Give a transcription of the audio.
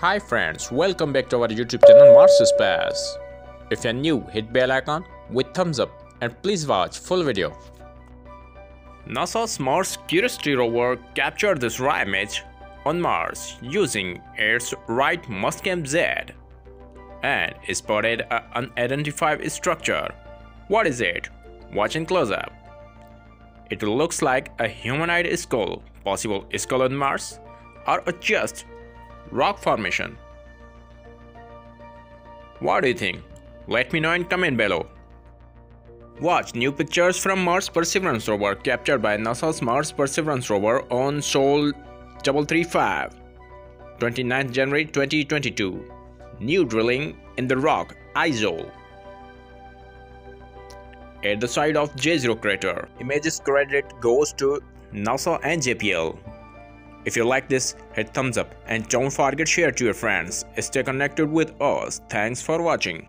Hi friends, welcome back to our YouTube channel Mars Space. If you're new, hit bell icon with thumbs up and please watch full video. NASA's Mars Curiosity rover captured this raw image on Mars using its right Mastcam Z and spotted an unidentified structure. What is it? Watch in close up. It looks like a humanoid skull, possible skull on Mars, or just rock formation. What do you think? Let me know in comment below. Watch new pictures from Mars Perseverance rover captured by NASA's Mars Perseverance rover on Sol 335, 29 January 2022. New drilling in the rock Issole at the side of Jezero crater. Images credit goes to NASA and JPL. If you like this, hit thumbs up and don't forget to share to your friends. Stay connected with us. Thanks for watching.